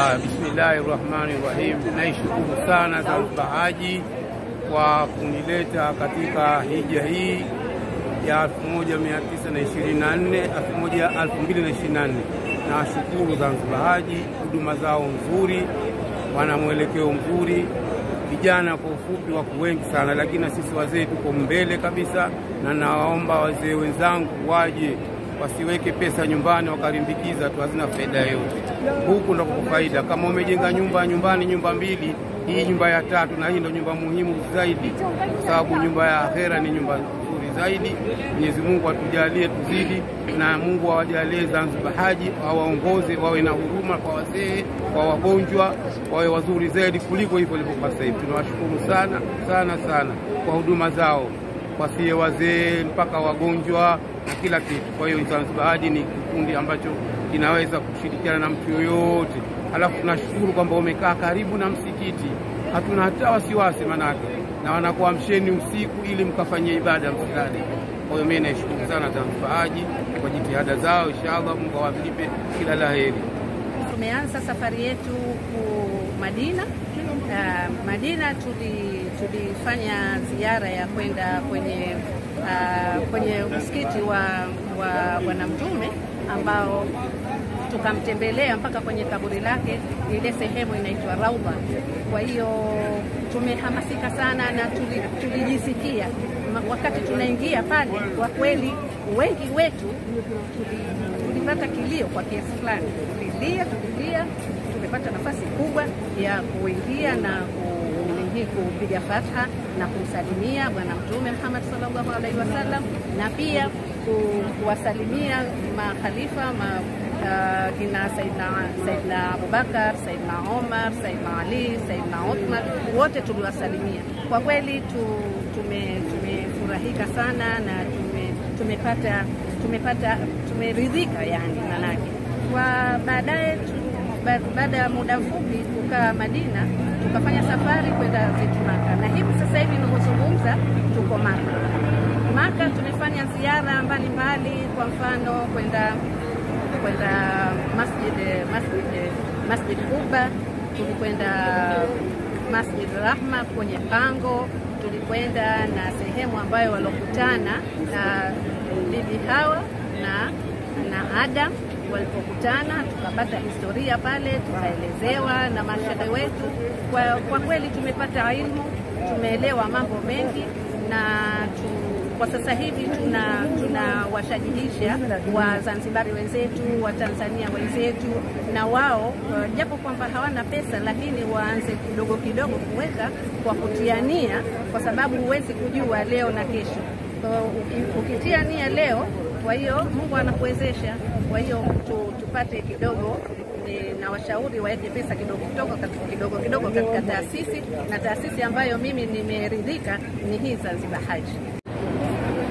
Ah, bismillahi rahmani rahim. Naishukuru sana Zanzibar Haji kwa kunileta katika hija hii ya 1924 2024. Nashukuru Zanzibar Haji, huduma zao nzuri, wana mwelekeo mzuri. Vijana kwa ufupi wako wengi sana, lakini na sisi wazee tuko mbele kabisa, na nawaomba wazee wenzangu waje wasiweke pesa nyumbani wakalimbikiza tu, hazina faida yoyote. Huku ndo kwa faida. Kama umejenga nyumba nyumbani, nyumba mbili, hii nyumba ya tatu, na hii ndo nyumba muhimu zaidi, kwa sababu nyumba ya akhera ni nyumba nzuri zaidi. Mwenyezi Mungu atujalie tuzidi, na Mungu awajalie Zanzibar Haji, awaongoze wawe na huruma kwa wazee, kwa wagonjwa, wawe wazuri zaidi kuliko hivyo ilivyokuwa sasa hivi. Tunawashukuru sana sana sana kwa huduma zao wasiye wazee mpaka wagonjwa na kila kitu. Kwa hiyo Zanzibari ni kikundi ambacho kinaweza kushirikiana na mtu yoyote. Alafu tunashukuru kwamba umekaa karibu na msikiti, hatuna hata wasiwasi manake, na wanakuamsheni usiku ili mkafanyie ibada msikani. Kwa hiyo mimi naishukuru sana Zanzibar kwa jitihada zao, inshallah Mungu awalipe kila la heri. Tumeanza safari yetu ku Madina. Uh, Madina tuli, tulifanya ziara ya kwenda kwenye uh, kwenye msikiti wa wa Bwana Mtume ambao tukamtembelea mpaka kwenye kaburi lake, ile sehemu inaitwa rauba Kwa hiyo tumehamasika sana na tulijisikia Ma- wakati tunaingia pale, kwa kweli wengi wetu tulipata kilio kwa kiasi fulani, tulilia tulilia, tumepata nafasi kubwa ya kuingia na ku- kupiga fatha na kumsalimia Bwana Mtume Muhammad sallallahu alaihi wasallam na pia kuwasalimia makhalifa ma, uh, kina Saidna Abubakar, Saidna Omar, Saidna Ali, Saidna Uthman, wote tuliwasalimia. Kwa kweli tu, tume, tumefurahika sana na tume, tumepata tumepata tumeridhika yani manake kwa baadaye baada ya muda mfupi kukaa Madina tukafanya safari kwenda zetu Maka, na hivi sasa hivi ninavyozungumza tuko Maka. Maka tumefanya ziara mbalimbali, kwa mfano kwenda kwenda masjid masjid masjid Kuba, tulikwenda Masjid Rahma kwenye pango, tulikwenda na sehemu ambayo walokutana na bibi Hawa na na Adam walipokutana, tukapata historia pale, tukaelezewa na mashehe wetu. Kwa, kwa kweli tumepata ilmu, tumeelewa mambo mengi na tu, kwa sasa hivi tuna tunawashajihisha Wazanzibari wenzetu, Watanzania wenzetu na wao uh, japo kwamba hawana pesa, lakini waanze kidogo kidogo kuweka kwa kutiania, kwa sababu huwezi kujua leo na kesho. So, ukitia nia leo, kwa hiyo Mungu anakuwezesha. Kwa hiyo tu, tupate kidogo na washauri waweke pesa kidogo kidogo kidogo kidogo katika taasisi, na taasisi ambayo mimi nimeridhika ni hii Zanzibar Haji.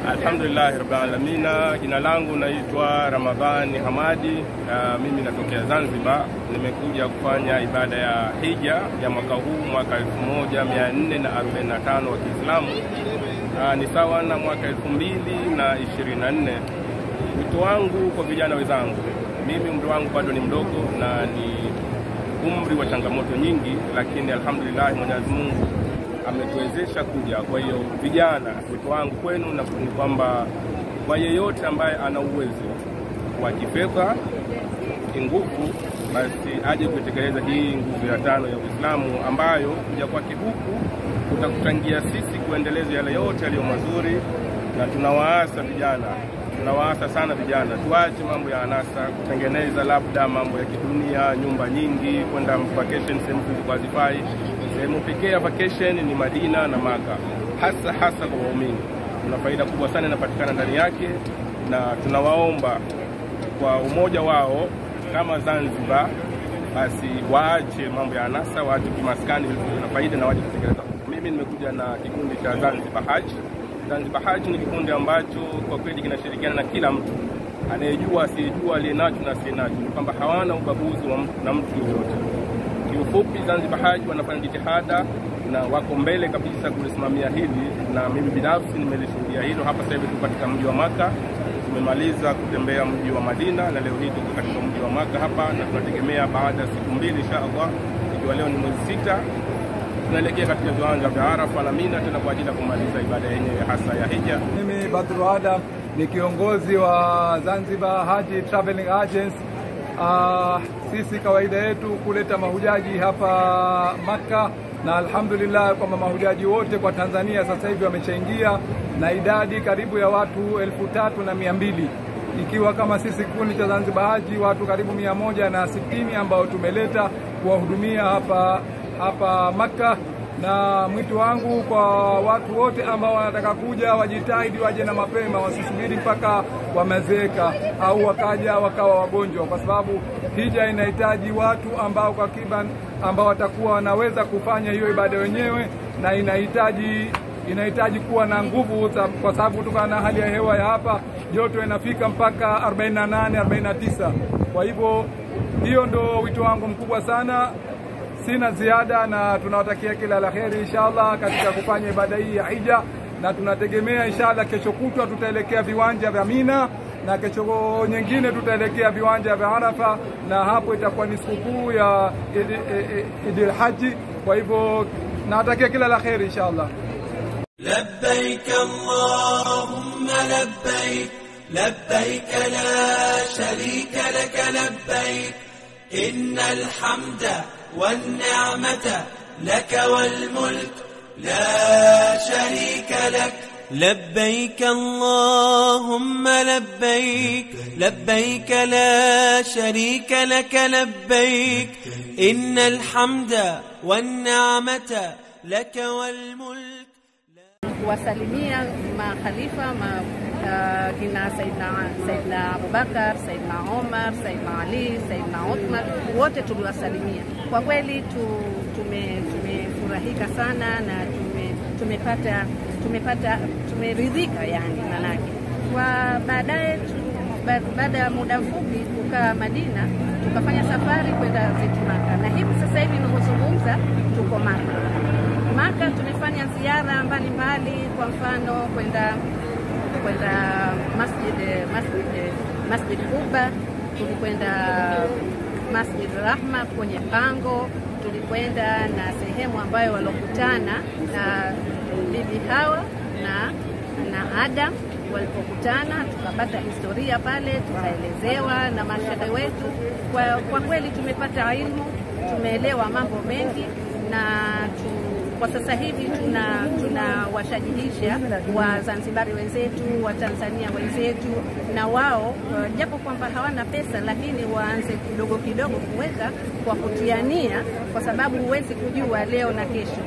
Alhamdulillahi rabbil alamina. Jina langu naitwa Ramadhani Hamadi. Uh, mimi natokea Zanzibar. Nimekuja kufanya ibada ya hija ya mwaka huu mwaka 1445 wa Kiislamu. Ni sawa na mwaka 2024. Wito wangu kwa vijana wenzangu, mimi umri wangu bado ni mdogo na ni umri wa changamoto nyingi, lakini alhamdulillah Mwenyezi Mungu ametuwezesha kuja. Kwa hiyo vijana, wito wangu kwenu na ni kwamba kwa yeyote ambaye ana uwezo wa kifedha, kinguvu, basi aje kuitekeleza hii nguvu ya tano ya Uislamu ambayo kuja kwake huku kutakuchangia sisi kuendeleza yale yote yaliyo mazuri, na tunawaasa vijana tunawaasa sana vijana tuache mambo ya anasa, kutengeneza labda mambo ya kidunia, nyumba nyingi, kwenda vacation sehemu hazifai. Sehemu pekee ya vacation ni Madina na Maka, hasa hasa kwa waumini. Kuna faida kubwa sana inapatikana ndani yake, na tunawaomba kwa umoja wao kama Zanzibar, basi waache mambo ya anasa, waache kimaskani na faida na waje kutekeleza. Mimi nimekuja na kikundi cha Zanzibar Hajj. Zanzibar Hajj ni kikundi ambacho kwa kweli kinashirikiana na kila mtu anayejua, asiyejua, aliye nacho na asiyenacho, kwamba hawana ubaguzi na mtu yoyote. Kiufupi, Zanzibar Haji wanafanya jitihada na wako mbele kabisa kulisimamia hili, na mimi binafsi nimelishuhudia hilo hapa. Sasa hivi tuko katika mji wa Maka, tumemaliza kutembea mji wa Madina na leo hii tuko katika mji wa Maka hapa, na tunategemea baada ya siku mbili insha Allah, ikiwa leo ni mwezi sita, tunaelekea katika viwanja vya Arafa na Mina tena kwa ajili ya kumaliza ibada yenyewe hasa ya hija. Mimi Badru Adam ni kiongozi wa Zanzibar Haji Traveling Agency. Uh, sisi kawaida yetu kuleta mahujaji hapa Makka na alhamdulillah kwamba mahujaji wote kwa Tanzania sasa hivi wameshaingia na idadi karibu ya watu elfu tatu na mia mbili. Ikiwa kama sisi kikundi cha Zanzibar Haji watu karibu mia moja na sitini ambao tumeleta kuwahudumia hapa hapa Makka na mwito wangu kwa watu wote ambao wanataka kuja wajitahidi waje na mapema, wasisubiri mpaka wamezeeka au wakaja wakawa wagonjwa, kwa sababu hija inahitaji watu ambao kwa kiban ambao watakuwa wanaweza kufanya hiyo ibada wenyewe, na inahitaji inahitaji kuwa na nguvu, kwa sababu kutokana na hali ya hewa ya hapa joto inafika mpaka 48 49. Kwa hivyo hiyo ndo wito wangu mkubwa sana. Sina ziada na tunawatakia kila la heri inshallah katika kufanya ibada hii ya hija, na tunategemea inshallah kesho kutwa tutaelekea viwanja vya Mina na kesho nyingine tutaelekea viwanja vya Arafa, na hapo itakuwa ni sikukuu ya e, e, Idil Haji. Kwa hivyo nawatakia kila la heri inshallah. Labbaik Allahumma labbaik labbaik la sharika lak labbaik innal hamda والنعمة لك والملك لا شريك لك. لبيك اللهم لبيك لبيك لا شريك لك لبيك. إن الحمد والنعمة لك والملك. Kuwasalimia makhalifa ma, uh, kina Saidna, Saidna Abubakar, Saidna Omar, Saidna Ali, Saidna Uthman, wote tuliwasalimia. Kwa kweli tu, tume, tumefurahika sana na tume, tumepata tumepata tumeridhika, yani manake kwa baadaye baada ya muda mfupi kukaa Madina tukafanya safari kwenda zetu Maka, na hivi sasa hivi ninavyozungumza tuko Maka. Maka tumefanya ziara mbalimbali, kwa mfano kwenda kwenda masjid masjid masjid Kuba, tulikwenda masjid Rahma kwenye pango, tulikwenda na sehemu ambayo walokutana na bibi Hawa na na Adam. Walipokutana, tukapata historia pale, tukaelezewa na mashehe wetu. Kwa, kwa kweli tumepata ilmu, tumeelewa mambo mengi na tu, kwa sasa hivi tuna tunawashajihisha Wazanzibari wenzetu, Watanzania wenzetu, na wao japo kwamba hawana pesa, lakini waanze kidogo kidogo kuweka kwa kutiania, kwa sababu huwezi kujua leo na kesho.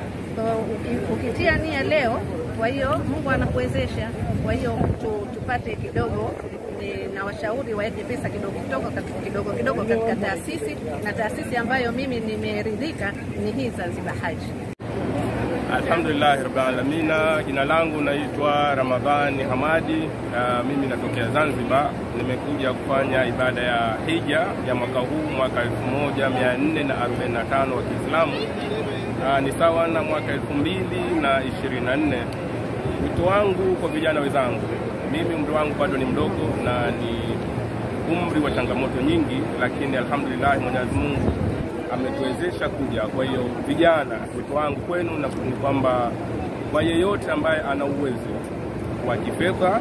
Ukitia nia leo, kwa hiyo Mungu anakuwezesha. Kwa hiyo tu, tupate kidogo na washauri waweke pesa kidogo kidogo kidogo kidogo katika taasisi, na taasisi ambayo mimi nimeridhika ni hii Zanzibar Haji. Alhamdulillahi rabbil alamin. Jina langu naitwa Ramadhani Hamadi. Uh, mimi natokea Zanzibar. Nimekuja kufanya ibada ya hija ya mwaka huu mwaka 1445 wa Kiislamu. Ni sawa na mwaka 2024. Wito wangu kwa vijana wenzangu, mimi umri wangu bado ni mdogo na ni umri wa changamoto nyingi, lakini alhamdulillahi Mwenyezi Mungu ametuwezesha kuja. Kwa hiyo vijana, wito wangu kwenu na ni kwamba kwa yeyote ambaye ana uwezo wa kifedha,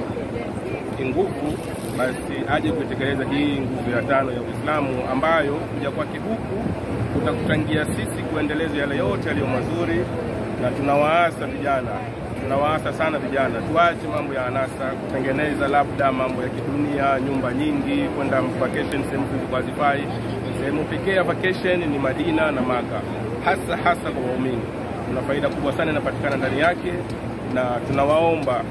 kinguvu, basi aje kuitekeleza hii nguvu ya tano ya Uislamu ambayo kuja kwake huku kutakuchangia sisi kuendeleza yale yote yaliyo mazuri, na tunawaasa vijana tunawaasa sana vijana tuache mambo ya anasa, kutengeneza labda mambo ya kidunia, nyumba nyingi, kwenda vacation sehemu zilikuwa hazifai. Sehemu pekee ya vacation ni Madina na Maka, hasa hasa kwa waumini. Kuna faida kubwa sana inapatikana ndani yake, na tunawaomba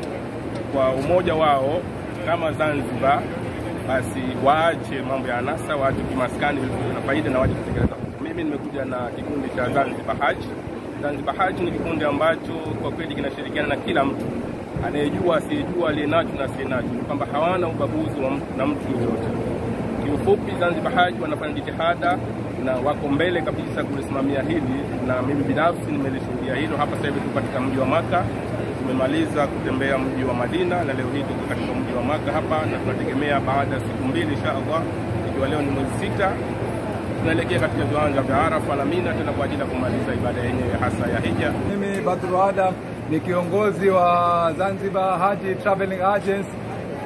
kwa umoja wao kama Zanzibar, basi waache mambo ya anasa, waache kimaskani na faida na waje kutekeleza. Mimi nimekuja na kikundi cha Zanzibar Hajj. Zanzibar Hajj ni kikundi ambacho kwa kweli kinashirikiana na kila mtu anayejua, asiyejua, aliyenacho na asiyenacho, kwamba hawana ubaguzi wa mtu na mtu yoyote. Kiufupi, Zanzibar Haji wanafanya jitihada na wako mbele kabisa kulisimamia hili, na mimi binafsi nimelishuhudia hilo hapa. Sasa hivi tuko katika mji wa Maka, tumemaliza kutembea mji wa Madina na leo hii tuko katika mji wa Maka hapa, na tunategemea baada ya siku mbili insha Allah, ikiwa leo ni mwezi sita, tunaelekea katika viwanja vya Arafa na Mina tena kwa ajili ya kumaliza ibada yenyewe hasa ya hija. Mimi Badru Adam ni kiongozi wa Zanzibar Haji Traveling Agency.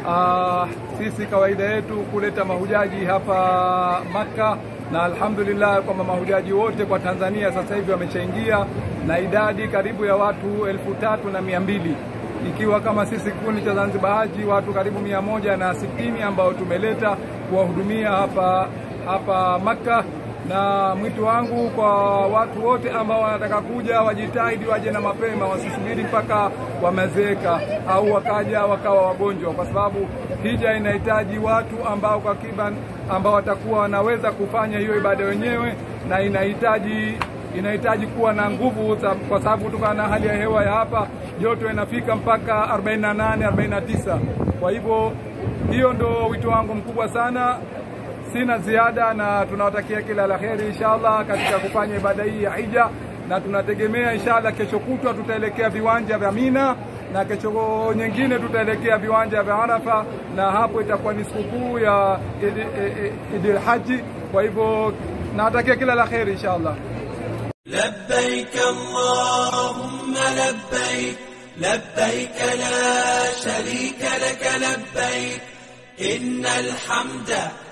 Uh, sisi kawaida yetu kuleta mahujaji hapa Makka na alhamdulillah kwamba mahujaji wote kwa Tanzania sasa hivi wameshaingia na idadi karibu ya watu elfu tatu na mia mbili. Ikiwa kama sisi kikundi cha Zanzibar Haji watu karibu mia moja na sitini ambao tumeleta kuwahudumia hapa hapa Makka na mwito wangu kwa watu wote ambao wanataka kuja wajitahidi waje na mapema, wasisubiri mpaka wamezeeka au wakaja wakawa wagonjwa, kwa sababu hija inahitaji watu ambao takriban ambao watakuwa wanaweza kufanya hiyo ibada wenyewe, na inahitaji inahitaji kuwa na nguvu, kwa sababu kutokana na hali ya hewa ya hapa joto inafika mpaka 48 49. Kwa hivyo hiyo ndo wito wangu mkubwa sana. Sina ziada na tunawatakia kila la heri inshallah katika kufanya ibada hii ya hija, na tunategemea inshallah kesho kutwa tutaelekea viwanja vya Mina na kesho nyingine tutaelekea viwanja vya Arafa, na hapo itakuwa ni sikukuu ya Idil eh, Haji. Kwa hivyo nawatakia kila la heri inshallah. Labbaik Allahumma labbaik labbaik la sharika lak labbaik innal hamda